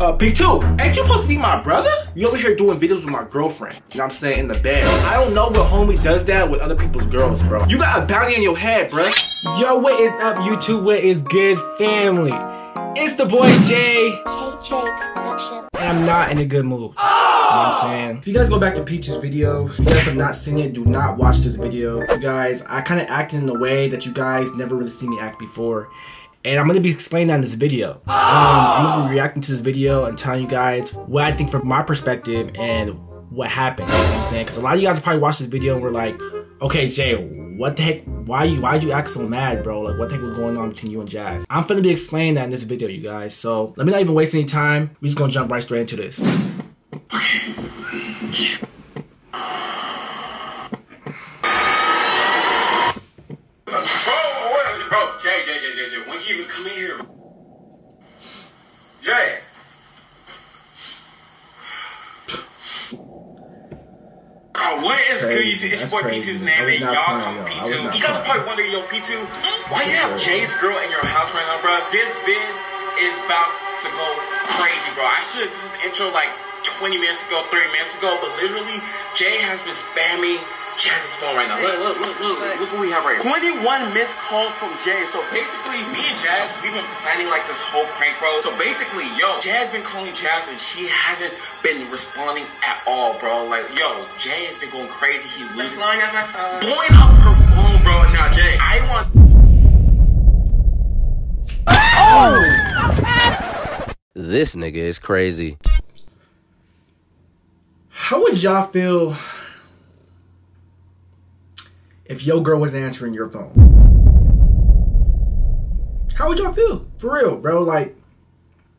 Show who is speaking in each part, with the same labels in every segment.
Speaker 1: Uh, P2, ain't you supposed to be my brother? You over here doing videos with my girlfriend. You know what I'm saying? In the bed. I don't know what homie does that with other people's girls, bro. You got a bounty on your head, bro.
Speaker 2: Yo, what is up, YouTube? What is good, family? It's the boy Jay.
Speaker 3: KJ Production.
Speaker 2: And I'm not in a good mood. You know what I'm saying? If you guys go back to Peach's video, if you guys have not seen it, do not watch this video. You guys, I kind of acted in a way that you guys never really seen me act before. And I'm gonna be explaining that in this video. Um, I'm gonna be reacting to this video and telling you guys what I think from my perspective and what happened. You know what I'm saying? Because a lot of you guys probably watched this video and were like, okay, Jay, what the heck? Why you why'd you act so mad, bro? Like what the heck was going on between you and Jazz? I'm gonna be explaining that in this video, you guys. So let me not even waste any time. We're just gonna jump right straight into this.
Speaker 4: Bro, what? Bro, Jay, Jay, Jay, Jay, Jay, when you even come in here? Jay. Oh, what is good? You see, it's
Speaker 2: That's
Speaker 4: boy
Speaker 2: crazy.
Speaker 4: P2's name, and y'all
Speaker 2: playing,
Speaker 4: call me
Speaker 2: I was
Speaker 4: P2.
Speaker 2: not
Speaker 4: You guys probably wondering, yo, P2, why you have Jay's girl in your house right now, bro? This vid is about to go crazy, bro. I should have this intro like 20 minutes ago, 30 minutes ago, but literally, Jay has been spamming Jazz's phone right now. Look, look, look, look, look what we have right here. 21 missed calls from Jay. So basically, me and Jazz, we've been planning like this whole prank, bro. So basically, yo, Jazz been calling Jazz and she hasn't been responding at all, bro. Like, yo, Jay has been going crazy. He's
Speaker 5: What's
Speaker 4: losing.
Speaker 5: blowing up my phone?
Speaker 4: Blowing up her phone, bro. Now, Jay, I want.
Speaker 6: This nigga is crazy.
Speaker 2: How would y'all feel if your girl was answering your phone? How would y'all feel? For real, bro. Like,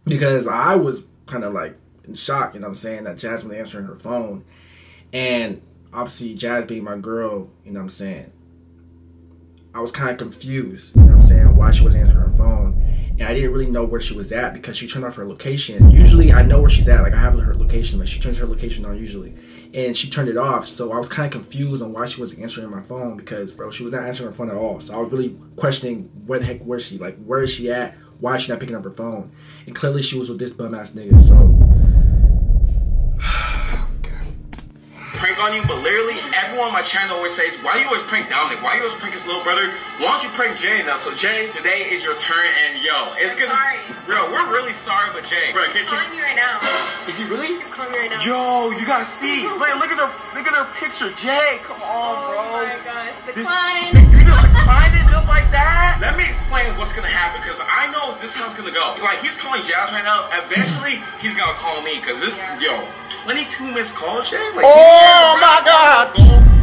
Speaker 2: because I was kind of like in shock, you know what I'm saying, that Jazmyn answering her phone. And obviously, Jazz being my girl, you know what I'm saying, I was kind of confused, you know what I'm saying, why she was answering her phone. And I didn't really know where she was at because she turned off her location. Usually I know where she's at, like I have her location, but she turns her location on usually. And she turned it off, so I was kind of confused on why she wasn't answering my phone because, bro, she was not answering her phone at all. So I was really questioning where the heck was she? Like, where is she at? Why is she not picking up her phone? And clearly she was with this bum ass nigga, so.
Speaker 4: On you, but literally everyone on my channel always says, why you always prank Dominic? Why you always prank his little brother? Why don't you prank Jay now? So Jay, today is your turn, and yo, it's gonna,
Speaker 5: Sorry.
Speaker 4: bro, we're really sorry, but Jay, bro, can,
Speaker 5: calling me right now.
Speaker 4: is he really?
Speaker 5: He's calling me right now.
Speaker 4: Yo, you gotta see, look, look at her, look at her picture, Jay, come on,
Speaker 5: oh
Speaker 4: bro.
Speaker 5: my gosh.
Speaker 4: This-
Speaker 5: Decline.
Speaker 4: You just declined it just like that? Let me explain what's gonna happen, because I know this is how it's gonna go. Like, he's calling Jazz right now, eventually, he's gonna call me, because this, yo, 22 missed calls, Jay? Like, oh my god!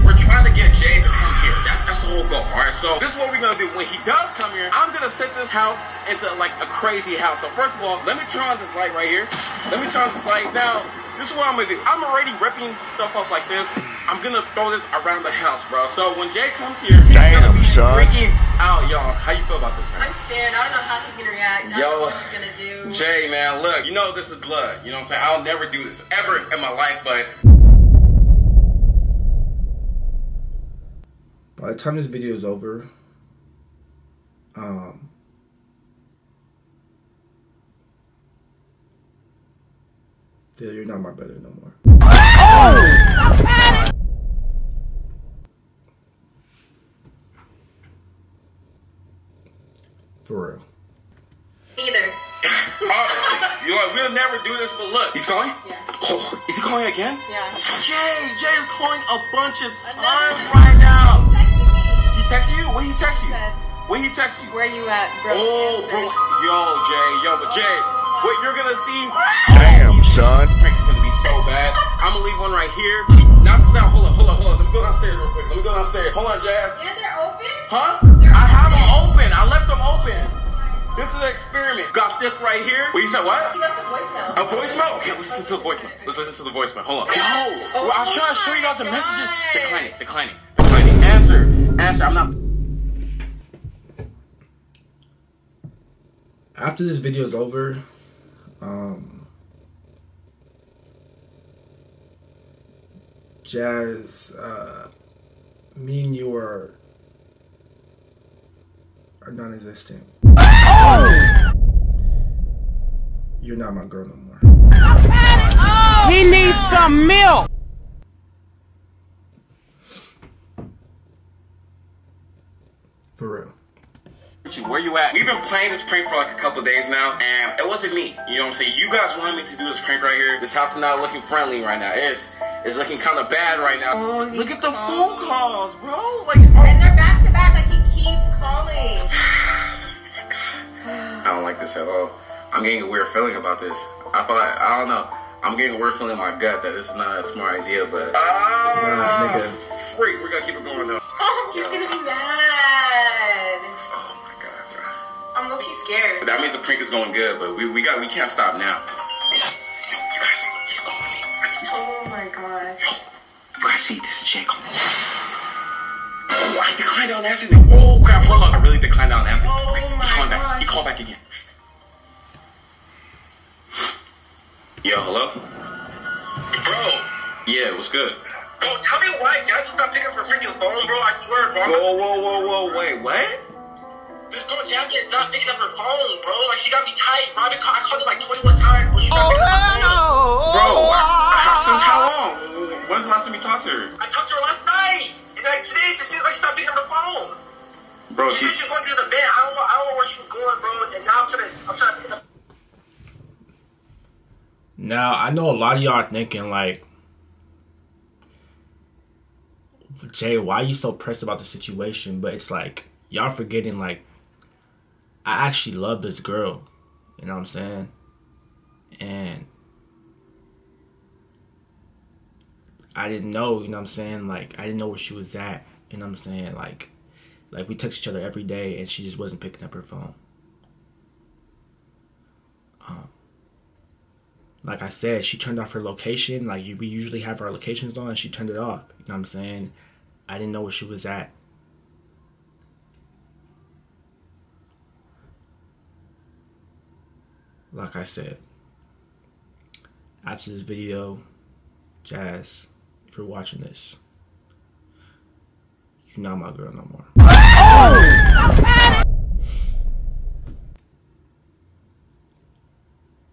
Speaker 4: We're trying to get Jay to come here. That's, that's the whole goal, alright? So, this is what we're gonna do. When he does come here, I'm gonna set this house into, like, a crazy house. So, first of all, let me turn on this light right here. Let me turn on this light. Now, this is what I'm gonna do. I'm already ripping stuff up like this. I'm gonna throw this around the house, bro. So when Jay comes here, he's gonna be freaking out, y'all. How you feel about this, man?
Speaker 5: I'm scared. I don't know how he's gonna react. I don't
Speaker 4: Yo.
Speaker 5: know what he's gonna do.
Speaker 4: Jay, man, look, you know this is blood. You know what I'm saying? I'll never do this ever in my life, but
Speaker 2: By the time this video is over, um, Phil, you're not my brother no more. For real.
Speaker 5: Either.
Speaker 4: Oh, honestly, you know, we'll never do this. But look, he's calling.
Speaker 5: Yeah.
Speaker 4: Oh, is he calling again?
Speaker 5: Yeah.
Speaker 4: Jay, Jay is calling a bunch of
Speaker 5: Another
Speaker 4: times right now.
Speaker 5: Text me.
Speaker 4: He texted you? When he text you?
Speaker 5: Said,
Speaker 4: When he text you?
Speaker 5: Where you at, bro?
Speaker 4: Oh, bro, yo, Jay, yo, but Jay, what you're gonna see?
Speaker 6: Damn, son.
Speaker 4: Prank's gonna be so bad. I'm gonna leave one right here. Now, stop. Hold on, hold on, hold on. Let me go downstairs real quick. Let me go downstairs. Hold on, Jazz.
Speaker 5: Yeah, they're open.
Speaker 4: Huh? I have them open. I left them open. This is an experiment. Got this right here. Wait, you said what?
Speaker 5: He left a voicemail.
Speaker 4: A voicemail? Okay, let's listen to the voicemail. Let's listen to the voicemail. Hold on. Yo, well, I was trying to show you guys the
Speaker 5: my
Speaker 4: messages.
Speaker 5: God.
Speaker 4: Declining, declining, declining. Answer, answer. I'm not.
Speaker 2: After this video is over, um, Jazz, uh, me and you are are non-existent. you're not my girl no more.
Speaker 7: He needs some milk.
Speaker 2: For real.
Speaker 4: Where you at? We've been playing this prank for like a couple days now, and it wasn't me. You know what I'm saying? You guys wanted me to do this prank right here. This house is not looking friendly right now. It's it's looking kind of bad right now.
Speaker 5: Oh,
Speaker 4: Look at the
Speaker 5: calling.
Speaker 4: phone calls, bro. Like, oh,
Speaker 5: And they're back to back, like he keeps calling.
Speaker 4: I don't like this at all. I'm getting a weird feeling about this. I thought I don't know. I'm getting a weird feeling in my gut that this is not a smart idea, but ah,
Speaker 2: Nah, nigga.
Speaker 4: freak, we're gonna keep it going though.
Speaker 5: He's gonna be mad. Low key scared.
Speaker 4: That means the prank is going good, but we, we got we can't stop now. Yo, you guys, he's calling me. He's calling
Speaker 5: Oh my gosh.
Speaker 4: You guys see this is Jay calling. Oh, I declined on accident. Oh crap, hold on. I really declined on accident.
Speaker 5: Oh
Speaker 4: Okay,
Speaker 5: my
Speaker 4: he's calling back. He called back again. Yo, hello?
Speaker 8: Bro,
Speaker 4: Yeah, what's good?
Speaker 8: bro, tell me why Jazmyn stop picking up her freaking phone, bro. I swear, bro.
Speaker 4: Whoa, whoa, whoa, whoa, wait, what?
Speaker 8: This girl Jazmyn is not picking up her phone, bro. Like she got me tight, bro. I, call, I called her like 21 times, but she's not picking up her phone.
Speaker 4: Oh, bro, how, since how long? When's the last time you talked to her?
Speaker 8: I talked to her last night, and like today it just seems like she's not picking up her phone.
Speaker 4: Bro,
Speaker 8: She
Speaker 4: she.
Speaker 8: was going to the bed. I don't. I don't know where she was going, bro. And now I'm trying to, I'm trying to pick up.
Speaker 2: Now I know a lot of y'all are thinking like, Jay, why are you so pressed about the situation? But it's like y'all forgetting like, I actually love this girl. You know what I'm saying? And I didn't know. You know what I'm saying? Like I didn't know where she was at. You know what I'm saying? Like, like we text each other every day, and she just wasn't picking up her phone. Um, like I said, she turned off her location. Like we usually have our locations on, and she turned it off. You know what I'm saying? I didn't know where she was at. Like I said, after this video, Jazz, if you're watching this, you're not my girl no more.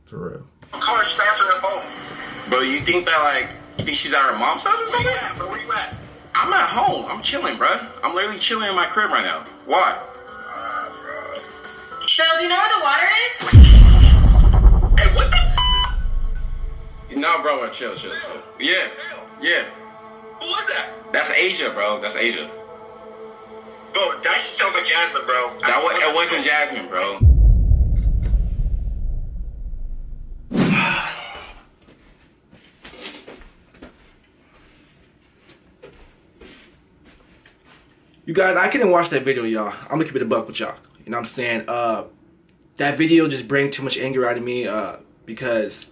Speaker 2: For real.
Speaker 8: Call her, she's not answering her.
Speaker 4: Bro, you think that, like, you think she's at her mom's house or
Speaker 8: Where
Speaker 4: something?
Speaker 8: you at, bro? Where you at?
Speaker 4: I'm at home. I'm chilling, bro. I'm literally chilling in my crib right now. Why?
Speaker 5: Phil, do you know where the water is?
Speaker 8: Hey, what the?
Speaker 4: No, bro, chill, chill, chill. Yeah, yeah.
Speaker 8: Who was that?
Speaker 4: That's Asia, bro. That's Asia.
Speaker 8: Bro, that shit sounds like Jazmyn, bro.
Speaker 4: That was, it wasn't Jazmyn, bro.
Speaker 2: You guys, I couldn't watch that video, y'all. I'm gonna keep it a buck with y'all. You know what I'm saying? Uh, that video just bring too much anger out of me. Uh, because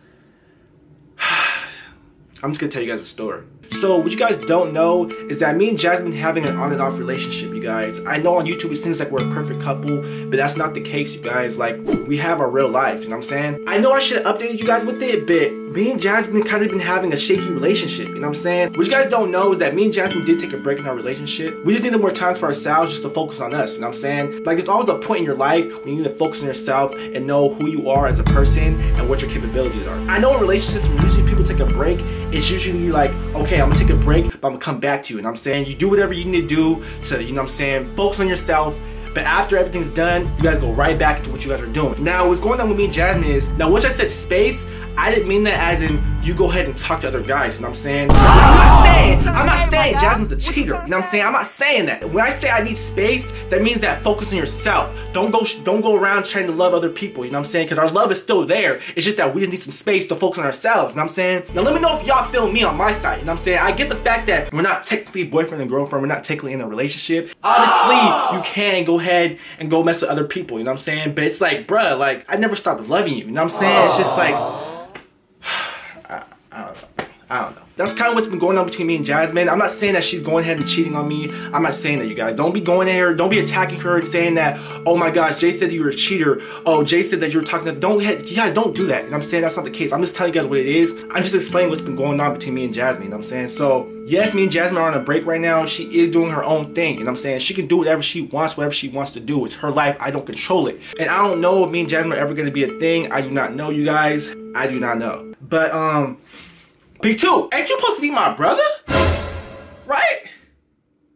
Speaker 2: I'm just gonna tell you guys a story. So what you guys don't know is that me and Jazmyn having an on and off relationship, you guys. I know on YouTube it seems like we're a perfect couple, but that's not the case, you guys. Like we have our real lives, you know what I'm saying? I know I should have updated you guys with it, but me and Jazmyn kind of been having a shaky relationship, you know what I'm saying? What you guys don't know is that me and Jazmyn did take a break in our relationship. We just needed more time for ourselves just to focus on us, you know what I'm saying? Like it's always a point in your life when you need to focus on yourself and know who you are as a person and what your capabilities are. I know in relationships when usually people take a break, it's usually like, okay, I'm gonna take a break, but I'm gonna come back to you, And I'm saying? You do whatever you need to do to, you know I'm saying, focus on yourself but after everything's done, you guys go right back into what you guys are doing. Now, what's going on with me and Jazmyn is, now once I said space, I didn't mean that as in you go ahead and talk to other guys, you know what I'm saying? I'm not saying, I'm not saying Jazmyn's a cheater, you know what I'm saying? I'm not saying that. When I say I need space, that means that focus on yourself. Don't go don't go around trying to love other people, you know what I'm saying? Because our love is still there. It's just that we just need some space to focus on ourselves, you know what I'm saying? Now let me know if y'all feel me on my side, you know what I'm saying? I get the fact that we're not technically boyfriend and girlfriend, we're not technically in a relationship. Obviously, you can go ahead and go mess with other people, you know what I'm saying? But it's like, bruh, like, I never stopped loving you, you know what I'm saying? It's just like, I, don't know. That's kind of what's been going on between me and Jazmyn. I'm not saying that she's going ahead and cheating on me. I'm not saying that, you guys. Don't be going in her. Don't be attacking her and saying that, oh my gosh, Jay said you're a cheater. Oh, Jay said that you're talking to. Don't, you guys, don't do that. And I'm saying that's not the case. I'm just telling you guys what it is. I'm just explaining what's been going on between me and Jazmyn. You know what I'm saying? So, yes, me and Jazmyn are on a break right now. She is doing her own thing. You know what I'm saying? She can do whatever she wants, whatever she wants to do. It's her life. I don't control it. And I don't know if me and Jazmyn are ever going to be a thing. I do not know, you guys. I do not know. But, um, P2, ain't you supposed to be my brother? Right?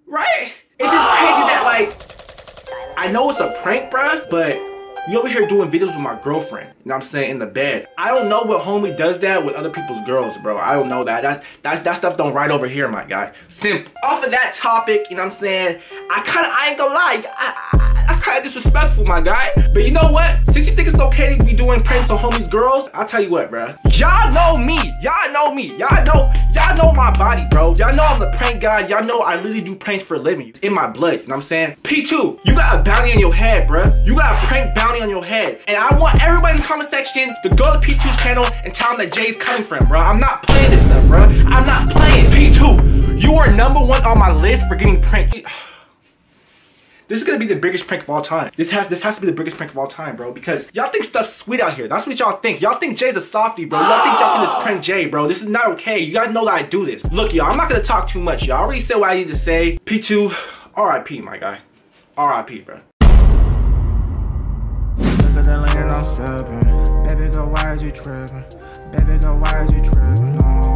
Speaker 2: Right? It's just crazy that, like, I know it's a prank, bruh, but you over here doing videos with my girlfriend. You know what I'm saying? In the bed. I don't know what homie does that with other people's girls, bro. I don't know that. That's, that's that stuff don't right over here, my guy. Simple. Off of that topic, you know what I'm saying? I kinda, I ain't gonna lie. I, I, that's kinda disrespectful, my guy. But you know what? Since you think it's okay to be doing pranks on homies' girls, I'll tell you what, bro. Y'all know me. Y'all know me. Y'all know, y'all know my body, bro. Y'all know I'm the prank guy. Y'all know I literally do pranks for a living. It's in my blood, you know what I'm saying? P2, you got a bounty in your head, bro. You got a prank bounty on your head. And I want everybody in the comment section to go to P2's channel and tell him that Jay's coming from, bro. I'm not playing this stuff, bro. I'm not playing. P2, you are number one on my list for getting pranked. This is gonna be the biggest prank of all time. This has this has to be the biggest prank of all time, bro. Because y'all think stuff's sweet out here. That's what y'all think. Y'all think Jay's a softie, bro. Y'all think y'all can just prank Jay, bro. This is not okay. You guys know that I do this. Look, y'all, I'm not gonna talk too much. Y'all already said what I need to say. P2, RIP, my guy. RIP, bro.
Speaker 9: Baby girl, why is you tripping? Baby girl, why is you tripping?